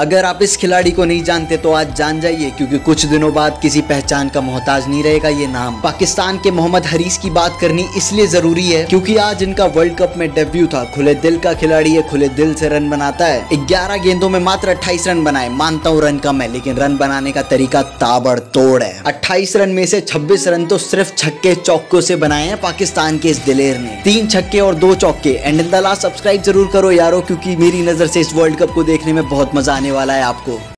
अगर आप इस खिलाड़ी को नहीं जानते तो आज जान जाइए, क्योंकि कुछ दिनों बाद किसी पहचान का मोहताज नहीं रहेगा ये नाम। पाकिस्तान के मोहम्मद हरीस की बात करनी इसलिए ज़रूरी है, क्योंकि आज इनका वर्ल्ड कप में डेब्यू था। खुले दिल का खिलाड़ी है, खुले दिल से रन बनाता है। ग्यारह गेंदों में मात्र अट्ठाईस रन बनाए, मानता हूँ रन कम है, लेकिन रन बनाने का तरीका ताबड़ तोड़ है। अट्ठाईस रन में से छब्बीस रन तो सिर्फ़ छक्के चौकों से बनाए हैं पाकिस्तान के इस दिलेर ने। तीन छक्के और दो चौके। And in the last, subscribe ज़रूर करो यारो, क्योंकि मेरी नज़र से इस वर्ल्ड कप को देखने में बहुत मज़ा आने वाला है आपको।